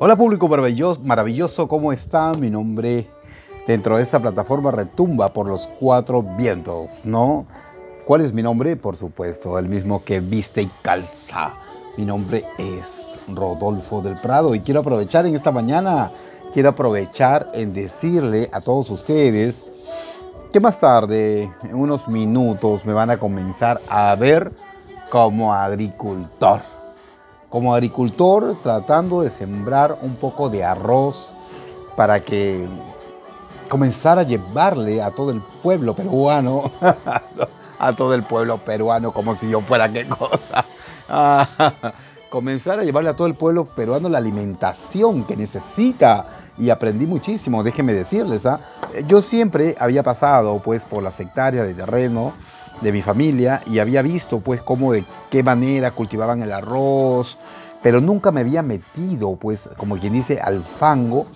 Hola público maravilloso, ¿cómo está? Mi nombre dentro de esta plataforma retumba por los cuatro vientos, ¿no? ¿Cuál es mi nombre? Por supuesto, el mismo que viste y calza. Mi nombre es Rodolfo del Prado y quiero aprovechar en esta mañana, quiero aprovechar en decirle a todos ustedes que más tarde, en unos minutos, me van a comenzar a ver como agricultor. Como agricultor tratando de sembrar un poco de arroz para que comenzara a llevarle a todo el pueblo peruano, a todo el pueblo peruano como si yo fuera qué cosa. comenzar a llevarle a todo el pueblo peruano la alimentación que necesita y aprendí muchísimo, déjenme decirles. ¿ah? Yo siempre había pasado pues por las hectáreas de terreno de mi familia y había visto pues cómo de qué manera cultivaban el arroz, pero nunca me había metido pues como quien dice al fango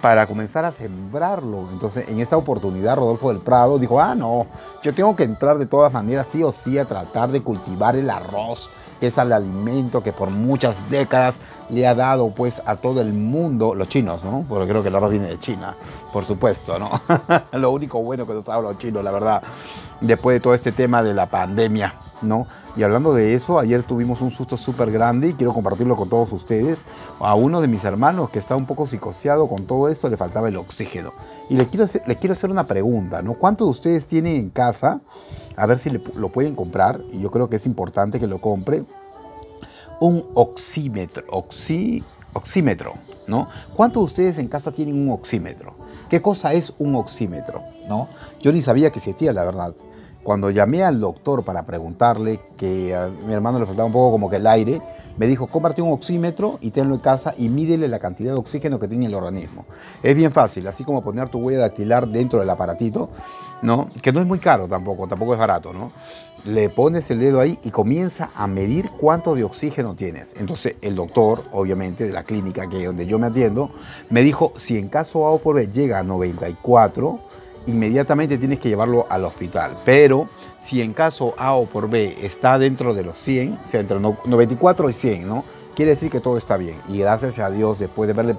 para comenzar a sembrarlo. Entonces, en esta oportunidad, Rodolfo del Prado dijo, ah, no, yo tengo que entrar de todas maneras, sí o sí, a tratar de cultivar el arroz, que es el alimento que por muchas décadas le ha dado pues a todo el mundo, los chinos, ¿no? Porque creo que el arroz viene de China, por supuesto, ¿no? Lo único bueno que nos ha los chinos, la verdad, después de todo este tema de la pandemia, ¿no? Y hablando de eso, ayer tuvimos un susto súper grande y quiero compartirlo con todos ustedes. A uno de mis hermanos que está un poco psicoseado con todo esto le faltaba el oxígeno. Y le quiero hacer, le quiero hacer una pregunta, ¿no? ¿Cuántos de ustedes tienen en casa? A ver si lo pueden comprar, y yo creo que es importante que lo compre un oxímetro, oxí, oxímetro, ¿no? ¿Cuántos de ustedes en casa tienen un oxímetro? ¿Qué cosa es un oxímetro? ¿no? Yo ni sabía que existía, la verdad. Cuando llamé al doctor para preguntarle que a mi hermano le faltaba un poco como que el aire, me dijo, cómprate un oxímetro y tenlo en casa y mídele la cantidad de oxígeno que tiene el organismo. Es bien fácil, así como poner tu huella dactilar dentro del aparatito, ¿no? Que no es muy caro tampoco, tampoco es barato, ¿no? Le pones el dedo ahí y comienza a medir cuánto de oxígeno tienes. Entonces el doctor, obviamente, de la clínica que donde yo me atiendo, me dijo, si en caso A por B llega a 94, inmediatamente tienes que llevarlo al hospital. Pero si en caso A o por B está dentro de los 100, o sea, entre 94 y 100, ¿no? Quiere decir que todo está bien. Y gracias a Dios, después de haberle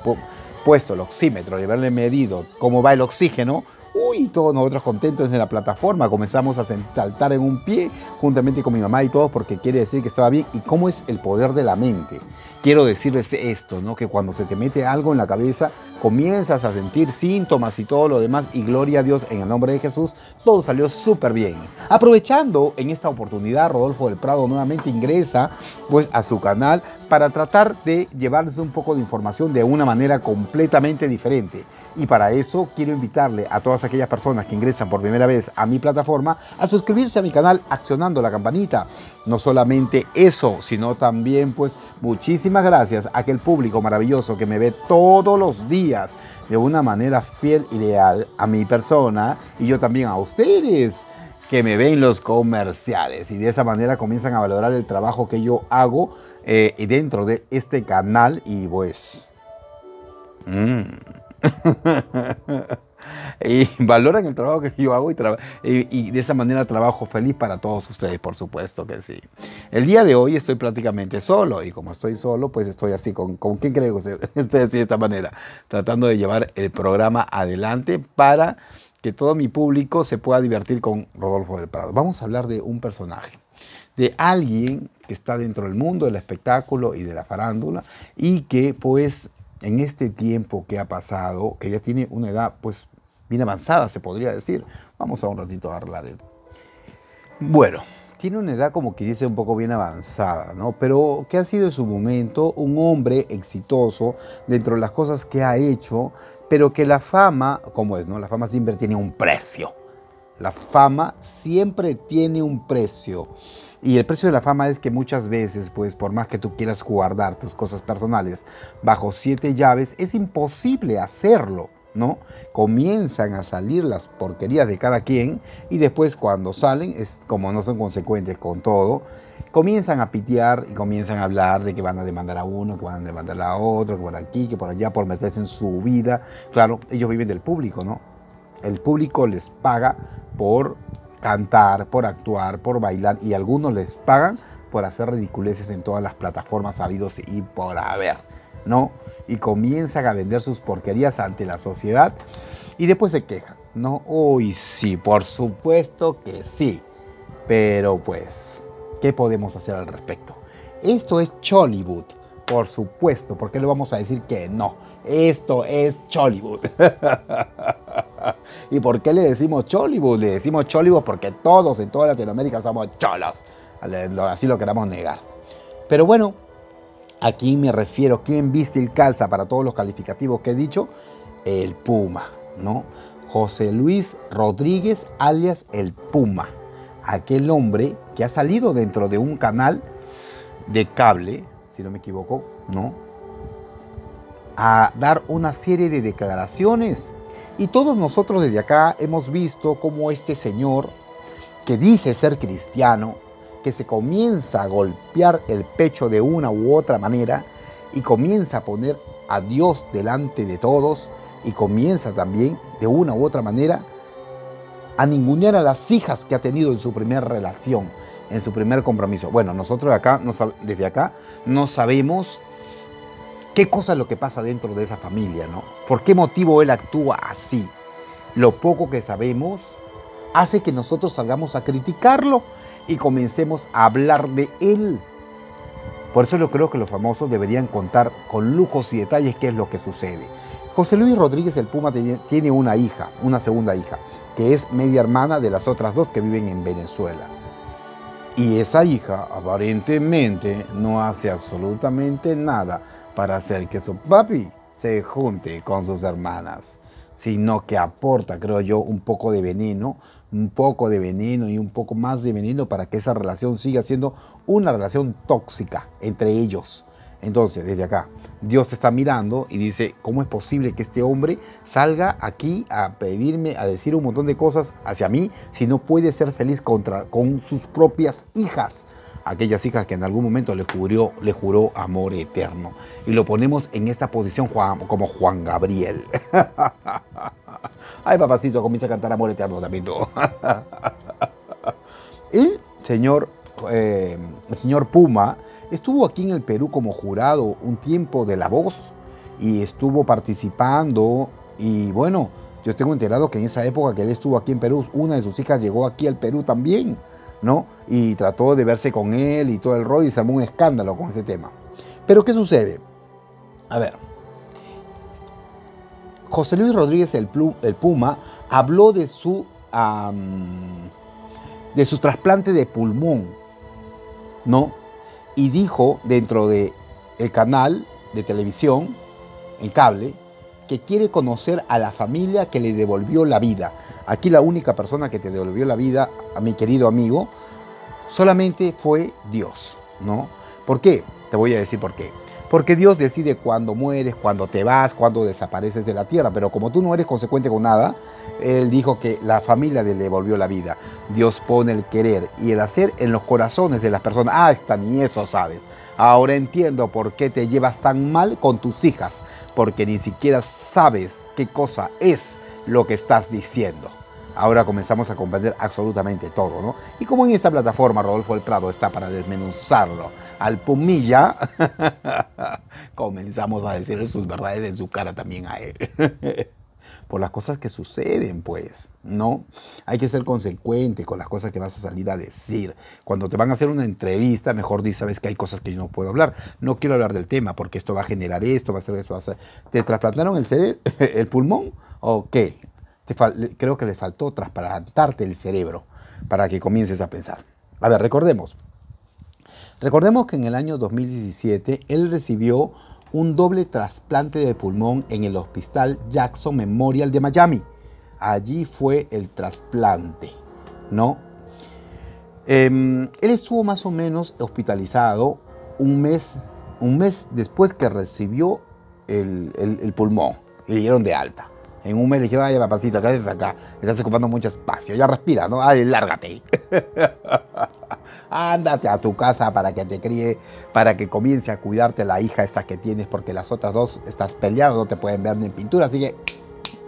puesto el oxímetro y haberle medido cómo va el oxígeno, uy, todos nosotros contentos en la plataforma, comenzamos a saltar en un pie juntamente con mi mamá y todos porque quiere decir que estaba bien. ¿Y cómo es el poder de la mente? Quiero decirles esto, ¿no? Que cuando se te mete algo en la cabeza, comienzas a sentir síntomas y todo lo demás y gloria a Dios en el nombre de Jesús, todo salió súper bien. Aprovechando en esta oportunidad, Rodolfo del Prado nuevamente ingresa pues a su canal para tratar de llevarles un poco de información de una manera completamente diferente. Y para eso quiero invitarle a todas aquellas personas que ingresan por primera vez a mi plataforma a suscribirse a mi canal accionando la campanita. No solamente eso, sino también pues muchísimas gracias a aquel público maravilloso que me ve todos los días de una manera fiel y leal a mi persona y yo también a ustedes que me ven los comerciales y de esa manera comienzan a valorar el trabajo que yo hago eh, dentro de este canal y pues... Mm. y valoran el trabajo que yo hago y, de esa manera trabajo feliz para todos ustedes, por supuesto que sí. El día de hoy estoy prácticamente solo y como estoy solo, pues estoy así, ¿con, con quién cree usted? Estoy así de esta manera, tratando de llevar el programa adelante para que todo mi público se pueda divertir con Rodolfo del Prado. Vamos a hablar de un personaje, de alguien que está dentro del mundo del espectáculo y de la farándula y que pues en este tiempo que ha pasado, que ya tiene una edad pues bien avanzada, se podría decir. Vamos a un ratito a hablar. Bueno, tiene una edad como que dice un poco bien avanzada, ¿no? Pero que ha sido en su momento un hombre exitoso dentro de las cosas que ha hecho, pero que la fama, como es, no? La fama siempre tiene un precio. La fama siempre tiene un precio. Y el precio de la fama es que muchas veces, pues por más que tú quieras guardar tus cosas personales bajo siete llaves, es imposible hacerlo, ¿no? Comienzan a salir las porquerías de cada quien y después cuando salen, es como no son consecuentes con todo, comienzan a pitear y comienzan a hablar de que van a demandar a uno, que van a demandar a otro, que por aquí, que por allá, por meterse en su vida. Claro, ellos viven del público, ¿no? El público les paga por cantar, por actuar, por bailar y algunos les pagan por hacer ridiculeces en todas las plataformas habidos y por haber. ¿no? Y comienzan a vender sus porquerías ante la sociedad y después se quejan, ¿no? Uy, sí, por supuesto que sí. Pero pues, ¿qué podemos hacer al respecto? Esto es Chollywood, por supuesto, ¿por qué le vamos a decir que no? Esto es Chollywood. ¿Y por qué le decimos Chollywood? Le decimos Chollywood porque todos en toda Latinoamérica somos cholos. Así lo queramos negar. Pero bueno, aquí me refiero, ¿quién viste el calza para todos los calificativos que he dicho? El Puma, ¿no? José Luis Rodríguez, alias el Puma. Aquel hombre que ha salido dentro de un canal de cable, si no me equivoco, ¿no? a dar una serie de declaraciones. Y todos nosotros desde acá hemos visto cómo este señor, que dice ser cristiano, que se comienza a golpear el pecho de una u otra manera y comienza a poner a Dios delante de todos y comienza también de una u otra manera a ningunear a las hijas que ha tenido en su primera relación, en su primer compromiso. Bueno, nosotros acá, desde acá no sabemos qué cosa es lo que pasa dentro de esa familia, ¿no? ¿Por qué motivo él actúa así? Lo poco que sabemos hace que nosotros salgamos a criticarlo y comencemos a hablar de él. Por eso yo creo que los famosos deberían contar con lujos y detalles qué es lo que sucede. José Luis Rodríguez el Puma tiene una hija, una segunda hija, que es media hermana de las otras dos que viven en Venezuela. Y esa hija aparentemente no hace absolutamente nada para hacer que su papi se junte con sus hermanas, sino que aporta, creo yo, un poco de veneno, un poco de veneno y un poco más de veneno para que esa relación siga siendo una relación tóxica entre ellos. Entonces, desde acá, Dios te está mirando y dice, ¿cómo es posible que este hombre salga aquí a pedirme, a decir un montón de cosas hacia mí si no puede ser feliz contra, con sus propias hijas? Aquellas hijas que en algún momento le juró, amor eterno. Y lo ponemos en esta posición como Juan Gabriel. Ay, papacito, comienza a cantar amor eterno también tú. el señor, eh, el señor Puma estuvo aquí en el Perú como jurado un tiempo de La Voz y estuvo participando y bueno, yo tengo enterado que en esa época que él estuvo aquí en Perú, una de sus hijas llegó aquí al Perú también. ¿No? Y trató de verse con él y todo el rollo y se armó un escándalo con ese tema. Pero ¿qué sucede? A ver, José Luis Rodríguez el, Puma habló de su, de su trasplante de pulmón, ¿no? Y dijo dentro de el canal de televisión en cable que quiere conocer a la familia que le devolvió la vida. Aquí la única persona que te devolvió la vida, a mi querido amigo, solamente fue Dios, ¿no? ¿Por qué? Te voy a decir por qué. Porque Dios decide cuándo mueres, cuándo te vas, cuándo desapareces de la tierra. Pero como tú no eres consecuente con nada, Él dijo que la familia le devolvió la vida. Dios pone el querer y el hacer en los corazones de las personas. Ah, está, ni eso sabes. Ahora entiendo por qué te llevas tan mal con tus hijas. Porque ni siquiera sabes qué cosa es lo que estás diciendo. Ahora comenzamos a comprender absolutamente todo, ¿no? Y como en esta plataforma Rodolfo El Prado está para desmenuzarlo al pumilla, comenzamos a decirle sus verdades en su cara también a él. Por las cosas que suceden, pues, ¿no? Hay que ser consecuente con las cosas que vas a salir a decir. Cuando te van a hacer una entrevista, mejor di, sabes que hay cosas que yo no puedo hablar. No quiero hablar del tema porque esto va a generar esto, va a ser esto, va a ser... ¿Te trasplantaron el, el pulmón o qué? creo que le faltó trasplantarte el cerebro para que comiences a pensar. A ver, recordemos. Recordemos que en el año 2017 él recibió un doble trasplante de pulmón en el Hospital Jackson Memorial de Miami. Allí fue el trasplante, ¿no? Em, él estuvo más o menos hospitalizado un mes, un mes después que recibió el, el pulmón y le dieron de alta. En un mes le dije, vaya papacito, acá acá, estás ocupando mucho espacio, ya respira, ¿no? Ay, lárgate. Ándate a tu casa para que te críe, para que comience a cuidarte la hija esta que tienes, porque las otras dos estás peleado, no te pueden ver ni en pintura, así que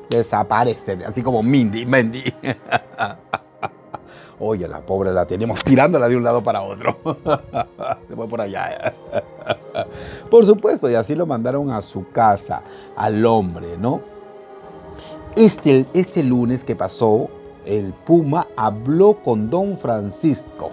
desaparece, así como Mindy, Mendy. Oye, la pobre la tenemos tirándola de un lado para otro. Se fue por allá. por supuesto, y así lo mandaron a su casa, al hombre, ¿no? Este, este lunes que pasó, el Puma habló con don Francisco.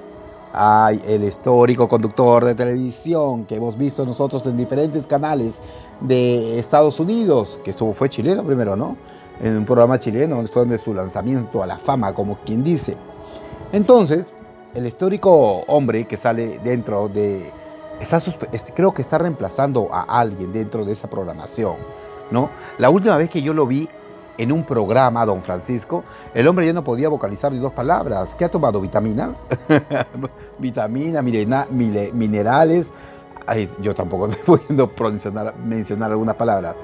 Ay, el histórico conductor de televisión que hemos visto nosotros en diferentes canales de Estados Unidos, que estuvo, fue chileno primero, ¿no? En un programa chileno, fue donde su lanzamiento a la fama, como quien dice. Entonces, el histórico hombre que sale dentro de... Está, este, creo que está reemplazando a alguien dentro de esa programación, ¿no? La última vez que yo lo vi en un programa, don Francisco, el hombre ya no podía vocalizar ni dos palabras. ¿Qué ha tomado? ¿Vitaminas? Vitaminas, minerales. yo tampoco estoy pudiendo mencionar algunas palabras.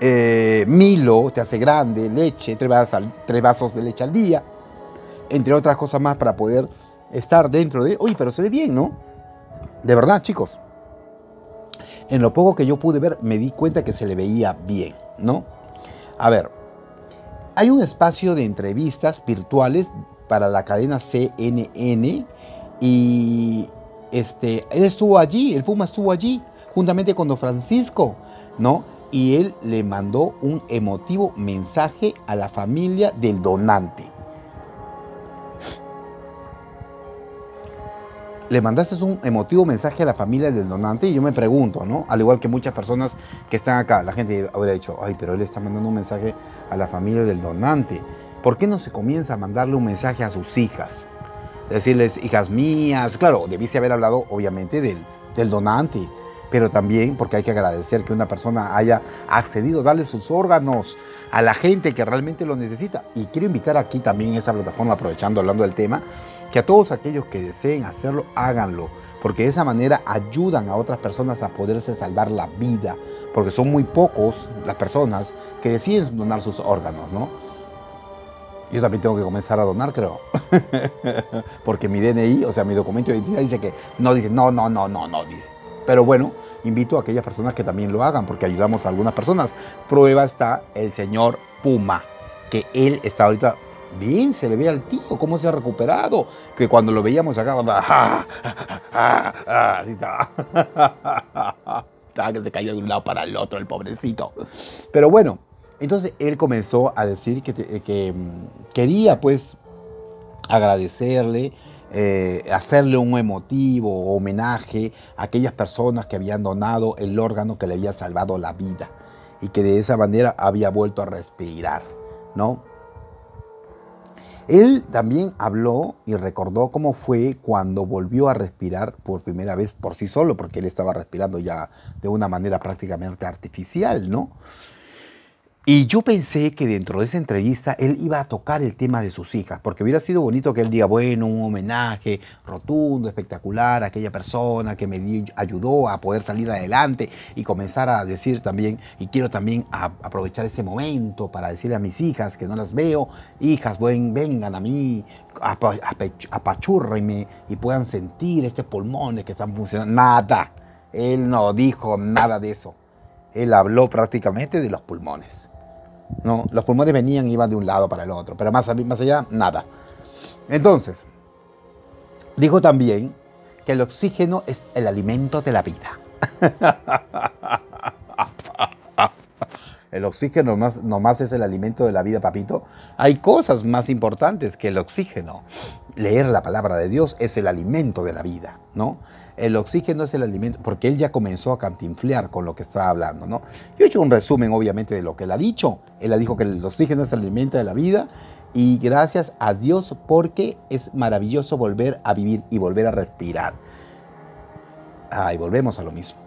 Eh, Milo te hace grande, leche, tres vasos de leche al día entre otras cosas más, para poder estar dentro de... Oye, pero se ve bien, ¿no? De verdad, chicos. En lo poco que yo pude ver, me di cuenta que se le veía bien, ¿no? A ver, hay un espacio de entrevistas virtuales para la cadena CNN y este, él estuvo allí, el Puma estuvo allí, juntamente con Don Francisco, ¿no? Y él le mandó un emotivo mensaje a la familia del donante. Le mandaste un emotivo mensaje a la familia del donante y yo me pregunto, ¿no? Al igual que muchas personas que están acá, la gente habría dicho, ay, pero él está mandando un mensaje a la familia del donante. ¿Por qué no se comienza a mandarle un mensaje a sus hijas? Decirles, hijas mías, claro, debiste haber hablado obviamente del, donante, pero también porque hay que agradecer que una persona haya accedido a darle sus órganos a la gente que realmente lo necesita. Y quiero invitar aquí también en esta plataforma, aprovechando, hablando del tema, que a todos aquellos que deseen hacerlo, háganlo, porque de esa manera ayudan a otras personas a poderse salvar la vida, porque son muy pocos las personas que deciden donar sus órganos, ¿no? Yo también tengo que comenzar a donar, creo. porque mi DNI, o sea, mi documento de identidad dice que no dice, no, no, no, no, no, dice. Pero bueno, invito a aquellas personas que también lo hagan, porque ayudamos a algunas personas. Prueba está el señor Puma, que él está ahorita bien, se le ve al tío, cómo se ha recuperado, que cuando lo veíamos acá, ah, ah, ah, así estaba. estaba que se caía de un lado para el otro, el pobrecito. Pero bueno, entonces él comenzó a decir que, que mm, quería pues agradecerle, eh, hacerle un emotivo homenaje a aquellas personas que habían donado el órgano que le había salvado la vida y que de esa manera había vuelto a respirar, ¿no? Él también habló y recordó cómo fue cuando volvió a respirar por primera vez por sí solo, porque él estaba respirando ya de una manera prácticamente artificial, ¿no? Y yo pensé que dentro de esa entrevista él iba a tocar el tema de sus hijas, porque hubiera sido bonito que él diga, bueno, un homenaje rotundo, espectacular a aquella persona que me ayudó a poder salir adelante y comenzar a decir también, y quiero también aprovechar este momento para decirle a mis hijas que no las veo, hijas, vengan a mí, apachurrenme y puedan sentir estos pulmones que están funcionando. Nada, él no dijo nada de eso. Él habló prácticamente de los pulmones. No, los pulmones venían y iban de un lado para el otro, pero más, allá, nada. Entonces, dijo también que el oxígeno es el alimento de la vida. el oxígeno más, nomás es el alimento de la vida, papito. Hay cosas más importantes que el oxígeno. Leer la palabra de Dios es el alimento de la vida, ¿no? El oxígeno es el alimento, porque él ya comenzó a cantinflear con lo que estaba hablando, ¿no? Yo he hecho un resumen, obviamente, de lo que él ha dicho. Él ha dicho que el oxígeno es el alimento de la vida y gracias a Dios porque es maravilloso volver a vivir y volver a respirar. Ay, volvemos a lo mismo.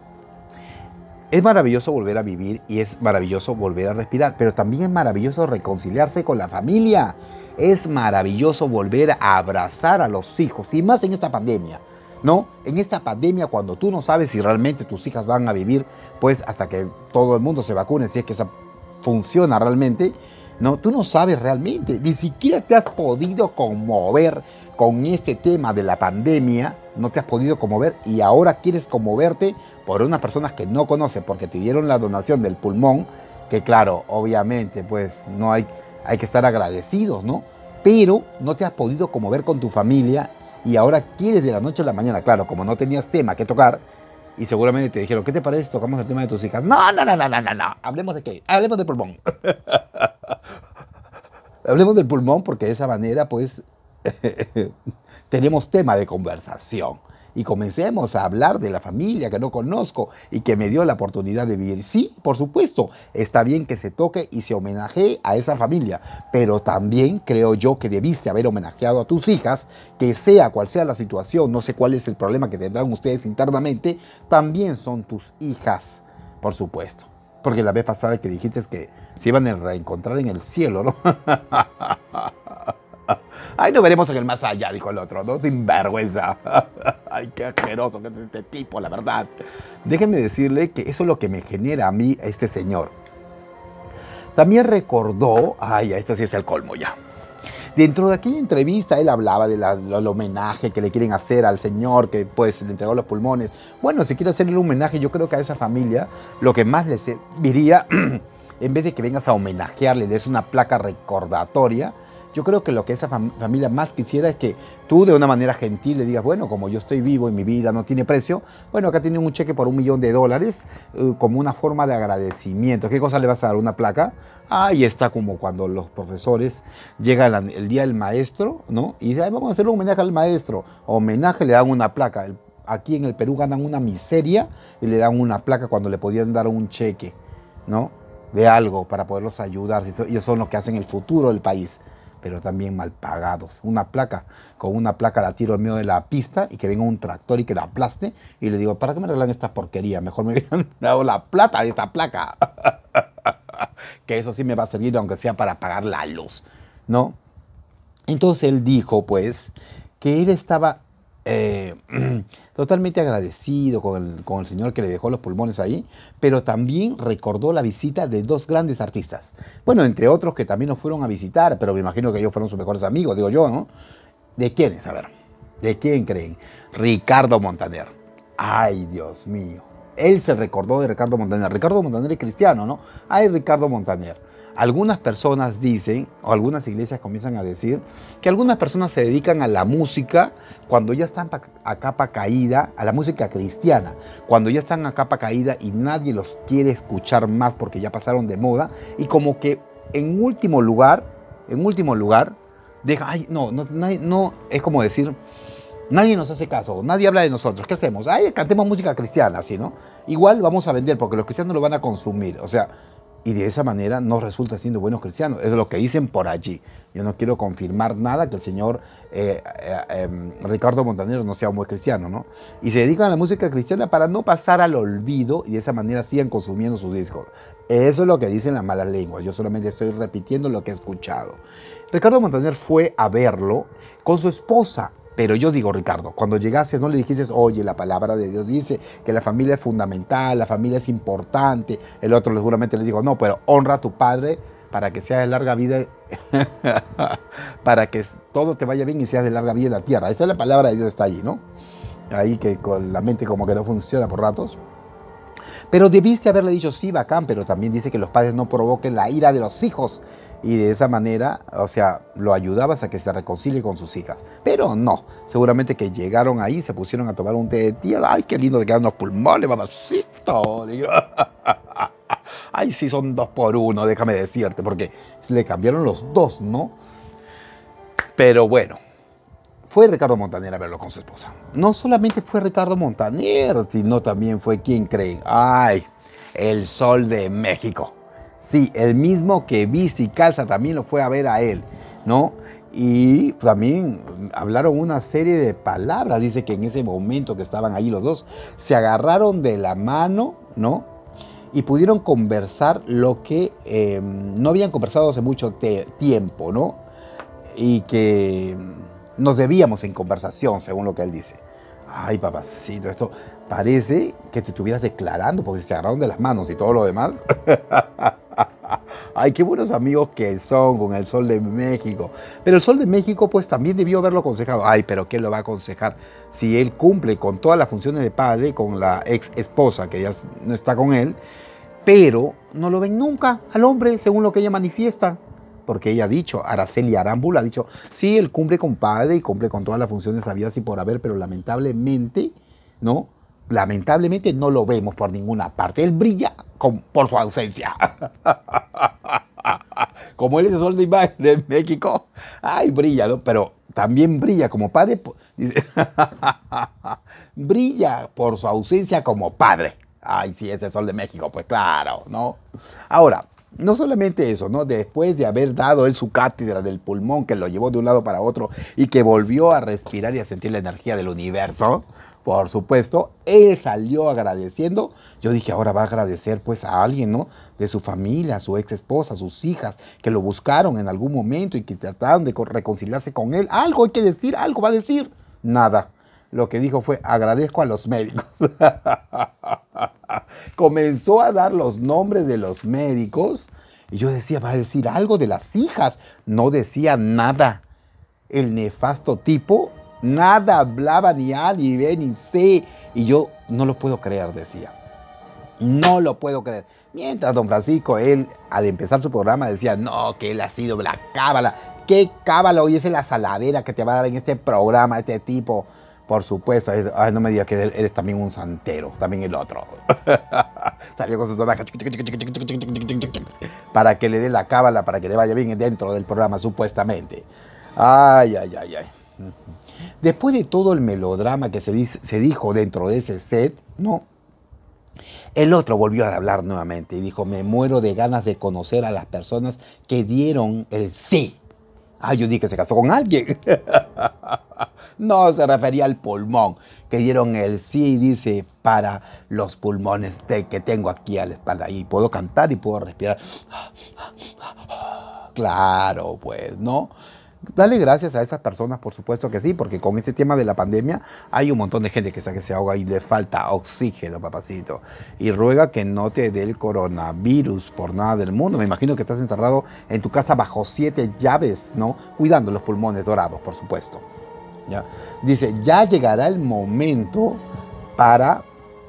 Es maravilloso volver a vivir y es maravilloso volver a respirar, pero también es maravilloso reconciliarse con la familia. Es maravilloso volver a abrazar a los hijos, y más en esta pandemia. ¿No? En esta pandemia, cuando tú no sabes si realmente tus hijas van a vivir, pues hasta que todo el mundo se vacune, si es que esa funciona realmente, ¿no? Tú no sabes realmente, ni siquiera te has podido conmover con este tema de la pandemia, no te has podido conmover y ahora quieres conmoverte por unas personas que no conoces porque te dieron la donación del pulmón, que claro, obviamente, pues no hay, hay que estar agradecidos, ¿no? pero no te has podido como ver con tu familia y ahora quieres de la noche a la mañana, claro, como no tenías tema que tocar, y seguramente te dijeron, ¿qué te parece si tocamos el tema de tus hijas? No, no, no, no, no, no, no. Hablemos de qué? Hablemos del pulmón. Hablemos del pulmón porque de esa manera, pues, tenemos tema de conversación y comencemos a hablar de la familia que no conozco y que me dio la oportunidad de vivir. Sí, por supuesto, está bien que se toque y se homenaje a esa familia, pero también creo yo que debiste haber homenajeado a tus hijas, que sea cual sea la situación, no sé cuál es el problema que tendrán ustedes internamente, también son tus hijas, por supuesto. Porque la vez pasada que dijiste que se iban a reencontrar en el cielo, ¿no? Ay, no veremos en el más allá, dijo el otro, ¿no? Sin vergüenza. Ay, qué asqueroso que es este tipo, la verdad. Déjenme decirle que eso es lo que me genera a mí este señor. También recordó, ay, esto sí es el colmo ya. Dentro de aquella entrevista él hablaba del homenaje que le quieren hacer al señor que pues le entregó los pulmones. Bueno, si quiere hacerle un homenaje, yo creo que a esa familia lo que más le serviría, en vez de que vengas a homenajearle, le des una placa recordatoria, yo creo que lo que esa familia más quisiera es que tú de una manera gentil le digas, bueno, como yo estoy vivo y mi vida no tiene precio, bueno, acá tienen un cheque por un millón de dólares eh, como una forma de agradecimiento. ¿Qué cosa le vas a dar? ¿Una placa? Ahí está como cuando los profesores llegan el día del maestro, ¿no? Y dicen, vamos a hacer un homenaje al maestro. Homenaje le dan una placa. Aquí en el Perú ganan una miseria y le dan una placa cuando le podían dar un cheque, ¿no? De algo para poderlos ayudar. Ellos son los que hacen el futuro del país pero también mal pagados. Una placa, con una placa la tiro en medio de la pista y que venga un tractor y que la aplaste y le digo, ¿para qué me regalan esta porquería? Mejor me hubieran dado la plata de esta placa. que eso sí me va a servir aunque sea para pagar la luz, ¿no? Entonces él dijo, pues, que él estaba eh, totalmente agradecido con el, señor que le dejó los pulmones ahí, pero también recordó la visita de dos grandes artistas. Bueno, entre otros que también nos fueron a visitar, pero me imagino que ellos fueron sus mejores amigos, digo yo, ¿no? ¿De quiénes? A ver, ¿de quién creen? Ricardo Montaner. Ay, Dios mío. Él se recordó de Ricardo Montaner. Ricardo Montaner es cristiano, ¿no? Ay, Ricardo Montaner. Algunas personas dicen, o algunas iglesias comienzan a decir, que algunas personas se dedican a la música cuando ya están a capa caída, a la música cristiana, cuando ya están a capa caída y nadie los quiere escuchar más porque ya pasaron de moda, y como que en último lugar, en último lugar, deja, ay, no, no, no, es como decir, nadie nos hace caso, nadie habla de nosotros, ¿qué hacemos? Ay, cantemos música cristiana, así, ¿no? Igual vamos a vender porque los cristianos lo van a consumir, o sea, y de esa manera no resulta siendo buenos cristianos. Es lo que dicen por allí. Yo no quiero confirmar nada que el señor eh, eh, em, Ricardo Montanero no sea un buen cristiano, ¿no? Y se dedican a la música cristiana para no pasar al olvido y de esa manera sigan consumiendo sus discos. Eso es lo que dicen las malas lenguas. Yo solamente estoy repitiendo lo que he escuchado. Ricardo Montaner fue a verlo con su esposa pero yo digo, Ricardo, cuando llegaste no le dijiste, oye, la palabra de Dios dice que la familia es fundamental, la familia es importante. El otro seguramente le dijo, no, pero honra a tu padre para que sea de larga vida, para que todo te vaya bien y seas de larga vida en la tierra. Esa es la palabra de Dios, está allí, ¿no? Ahí que con la mente como que no funciona por ratos. Pero debiste haberle dicho, sí, bacán, pero también dice que los padres no provoquen la ira de los hijos y de esa manera, o sea, lo ayudabas a que se reconcilie con sus hijas. Pero no, seguramente que llegaron ahí, se pusieron a tomar un té de tía, ay, qué lindo te quedan los pulmones, mamacito. Ay, sí, son dos por uno, déjame decirte, porque le cambiaron los dos, ¿no? Pero bueno, fue Ricardo Montaner a verlo con su esposa. No solamente fue Ricardo Montaner, sino también fue quien cree, ay, el sol de México. Sí, el mismo que viste y calza también lo fue a ver a él, ¿no? Y también hablaron una serie de palabras. Dice que en ese momento que estaban ahí los dos, se agarraron de la mano, ¿no? Y pudieron conversar lo que em, no habían conversado hace mucho tiempo, ¿no? Y que nos debíamos en conversación, según lo que él dice. Ay, papacito, esto parece que te estuvieras declarando porque se agarraron de las manos y todo lo demás. Ay, qué buenos amigos que son con el Sol de México. Pero el Sol de México pues también debió haberlo aconsejado. Ay, pero ¿qué lo va a aconsejar? Si él cumple con todas las funciones de padre, con la ex esposa que ya no está con él, pero no lo ven nunca al hombre según lo que ella manifiesta. Porque ella ha dicho, Araceli Arámbula ha dicho, sí, él cumple con padre y cumple con todas las funciones habidas y por haber, pero lamentablemente, ¿no? Lamentablemente no lo vemos por ninguna parte. Él brilla por su ausencia. como él es el sol de imagen de México, ay, brilla, ¿no? Pero también brilla como padre. Dice, brilla por su ausencia como padre. Ay, sí, ese sol de México, pues claro, ¿no? Ahora, no solamente eso, ¿no? Después de haber dado él su cátedra del pulmón que lo llevó de un lado para otro y que volvió a respirar y a sentir la energía del universo, por supuesto, él salió agradeciendo. Yo dije, ahora va a agradecer pues a alguien, ¿no? De su familia, su ex esposa, sus hijas, que lo buscaron en algún momento y que trataron de reconciliarse con él. Algo hay que decir, algo va a decir. Nada. Lo que dijo fue, agradezco a los médicos. Comenzó a dar los nombres de los médicos y yo decía, va a decir algo de las hijas. No decía nada. El nefasto tipo Nada hablaba ni A, ni B, ni C. Y yo no lo puedo creer, decía. No lo puedo creer. Mientras don Francisco, él, al empezar su programa, decía, no, que él ha sido la cábala. ¿Qué cábala? Hoy es la saladera que te va a dar en este programa, este tipo. Por supuesto, no me digas que eres también un santero, también el otro. Salió con su sonaja para que le dé la cábala, para que le vaya bien dentro del programa, supuestamente. Ay, ay, ay, ay. Después de todo el melodrama que se, dijo dentro de ese set, ¿no? El otro volvió a hablar nuevamente y dijo, me muero de ganas de conocer a las personas que dieron el sí. Ah, yo dije que se casó con alguien. No, se refería al pulmón, que dieron el sí, dice, para los pulmones que tengo aquí a la espalda. Y puedo cantar y puedo respirar. Claro, pues, ¿no? Dale gracias a esas personas, por supuesto que sí, porque con este tema de la pandemia hay un montón de gente que está que se ahoga y le falta oxígeno, papacito. Y ruega que no te dé el coronavirus por nada del mundo. Me imagino que estás encerrado en tu casa bajo siete llaves, ¿no? Cuidando los pulmones dorados, por supuesto. Dice, ya llegará el momento para,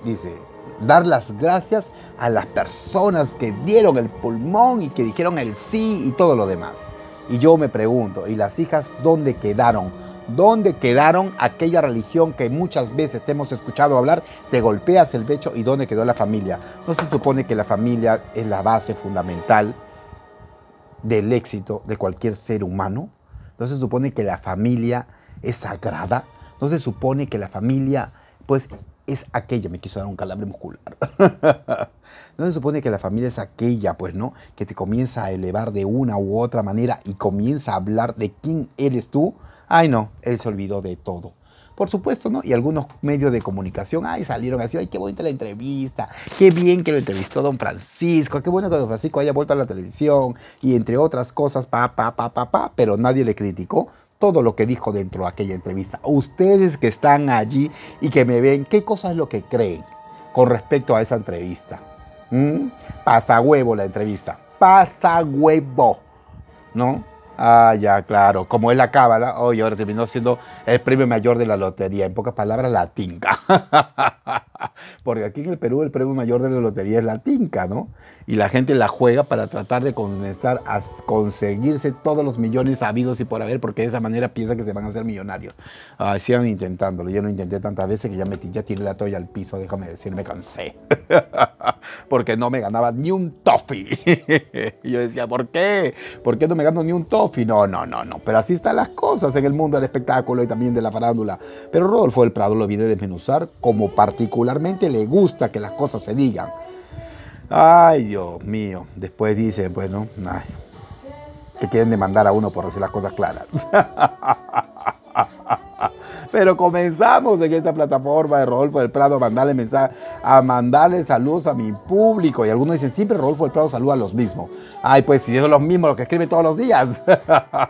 dice, dar las gracias a las personas que dieron el pulmón y que dijeron el sí y todo lo demás. Y yo me pregunto, ¿y las hijas dónde quedaron? ¿Dónde quedaron aquella religión que muchas veces te hemos escuchado hablar? Te golpeas el pecho y dónde quedó la familia. ¿No se supone que la familia es la base fundamental del éxito de cualquier ser humano? ¿No se supone que la familia es sagrada? ¿No se supone que la familia, pues, es aquella, me quiso dar un calambre muscular. no se supone que la familia es aquella, pues, ¿no? Que te comienza a elevar de una u otra manera y comienza a hablar de quién eres tú. Ay, no, él se olvidó de todo. Por supuesto, ¿no? Y algunos medios de comunicación, ay, salieron a decir, ay, qué bonita la entrevista, qué bien que lo entrevistó don Francisco, qué bueno que don Francisco haya vuelto a la televisión, y entre otras cosas, pa, pa, pa, pa, pa, pero nadie le criticó todo lo que dijo dentro de aquella entrevista. Ustedes que están allí y que me ven, ¿qué cosa es lo que creen con respecto a esa entrevista? ¿Mm? Pasa huevo la entrevista. Pasa huevo. ¿No? Ah, ya, claro. Como es la cábala, hoy ahora terminó siendo el premio mayor de la lotería. En pocas palabras, la tinca. Porque aquí en el Perú el premio mayor de la lotería es la tinca, ¿no? Y la gente la juega para tratar de comenzar a conseguirse todos los millones habidos y por haber, porque de esa manera piensa que se van a hacer millonarios. Ay, sigan intentándolo. Yo no intenté tantas veces que ya, me, ya tiré la toalla al piso, déjame decir, me cansé. porque no me ganaba ni un toffee. yo decía, ¿por qué? ¿Por qué no me gano ni un toffee? No, no, no, no. Pero así están las cosas en el mundo del espectáculo y también de la farándula. Pero Rodolfo del Prado lo viene a desmenuzar como particularmente le gusta que las cosas se digan. Ay, Dios mío. Después dicen, pues, ¿no? Ay, que quieren demandar a uno por decir las cosas claras. Pero comenzamos en esta plataforma de Rodolfo del Prado a mandarle mensaje, a mandarle saludos a mi público. Y algunos dicen, siempre Rodolfo del Prado saluda a los mismos. Ay, pues si son los mismos los que escriben todos los días.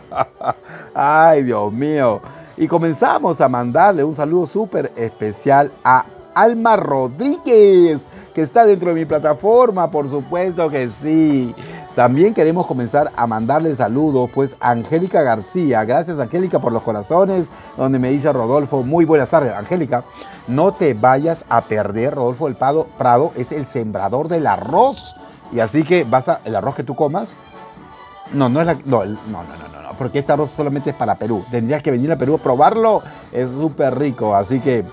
Ay, Dios mío. Y comenzamos a mandarle un saludo súper especial a Alma Rodríguez, que está dentro de mi plataforma, por supuesto que sí. También queremos comenzar a mandarle saludos, pues, Angélica García. Gracias, Angélica, por los corazones, donde me dice Rodolfo, muy buenas tardes, Angélica. No te vayas a perder, Rodolfo del Prado, Prado es el sembrador del arroz. Y así que vas a, el arroz que tú comas, No, no es la. No, no, no, no, no, porque esta arroz solamente es para Perú. Tendrías que venir a Perú a probarlo. Es súper rico. Así que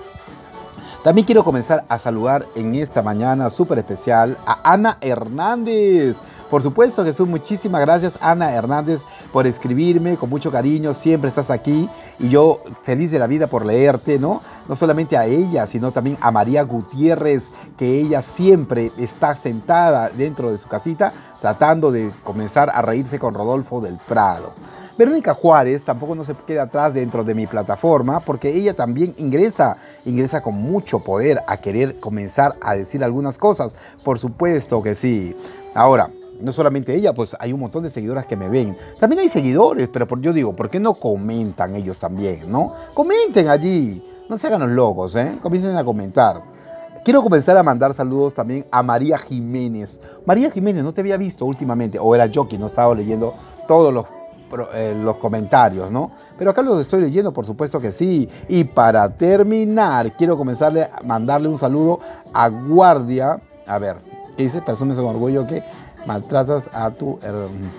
también quiero comenzar a saludar en esta mañana súper especial a Ana Hernández. Por supuesto, Jesús, muchísimas gracias, Ana Hernández, por escribirme con mucho cariño. Siempre estás aquí y yo feliz de la vida por leerte, ¿no? No solamente a ella, sino también a María Gutiérrez, que ella siempre está sentada dentro de su casita tratando de comenzar a reírse con Rodolfo del Prado. Verónica Juárez tampoco no se queda atrás dentro de mi plataforma porque ella también ingresa, ingresa con mucho poder a querer comenzar a decir algunas cosas. Por supuesto que sí. Ahora, no solamente ella, pues hay un montón de seguidoras que me ven. También hay seguidores, pero yo digo, ¿por qué no comentan ellos también, no? Comenten allí, no se hagan los locos, ¿eh? Comiencen a comentar. Quiero comenzar a mandar saludos también a María Jiménez. María Jiménez, no te había visto últimamente, o era yo quien no estaba leyendo todos los, eh, los comentarios, ¿no? Pero acá los estoy leyendo, por supuesto que sí. Y para terminar, quiero comenzarle a mandarle un saludo a Guardia. A ver, ¿qué dice? Presumes con orgullo que maltratas a tu...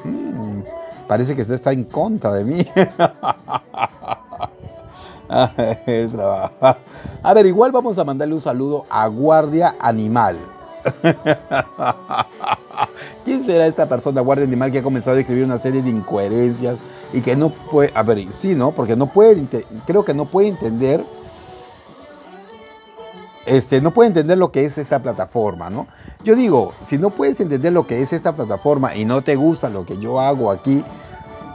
Mm, parece que usted está en contra de mí. a ver, igual vamos a mandarle un saludo a Guardia Animal. ¿Quién será esta persona, Guardia Animal, que ha comenzado a escribir una serie de incoherencias y que no puede, a ver, sí, ¿no? Porque no puede, creo que no puede entender, este, no puede entender lo que es esta plataforma, ¿no? Yo digo, si no puedes entender lo que es esta plataforma y no te gusta lo que yo hago aquí,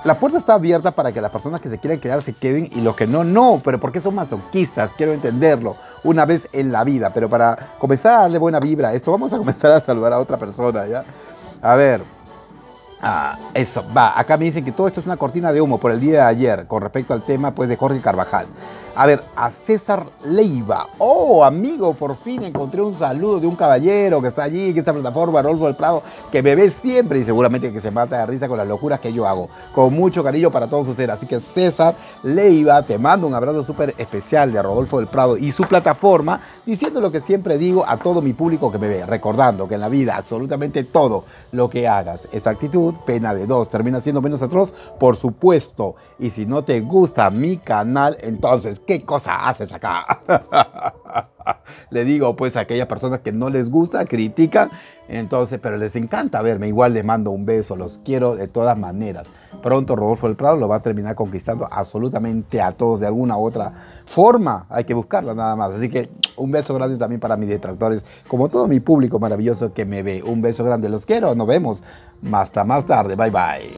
la puerta está abierta para que las personas que se quieran quedar se queden y los que no, no. Pero porque son masoquistas, quiero entenderlo una vez en la vida. Pero para comenzar a darle buena vibra a esto, vamos a comenzar a saludar a otra persona, ¿ya? A ver. Ah, eso, va. Acá me dicen que todo esto es una cortina de humo por el día de ayer con respecto al tema pues, de Jorge Carvajal. A ver, a César Leiva. Oh, amigo, por fin encontré un saludo de un caballero que está allí en esta plataforma, Rolfo del Prado, que me ve siempre y seguramente que se mata de risa con las locuras que yo hago. Con mucho cariño para todos ustedes. Así que César Leiva, te mando un abrazo súper especial de Rodolfo del Prado y su plataforma, diciendo lo que siempre digo a todo mi público que me ve, recordando que en la vida absolutamente todo lo que hagas es actitud, pena de dos, termina siendo menos atroz, por supuesto. Y si no te gusta mi canal, entonces ¿qué cosa haces acá? Le digo pues a aquellas personas que no les gusta, critican, entonces, pero les encanta verme, igual les mando un beso, los quiero de todas maneras. Pronto Rodolfo del Prado lo va a terminar conquistando absolutamente a todos de alguna u otra forma, hay que buscarla nada más. Así que un beso grande también para mis detractores, como todo mi público maravilloso que me ve. Un beso grande, los quiero, nos vemos. Hasta más tarde, bye bye.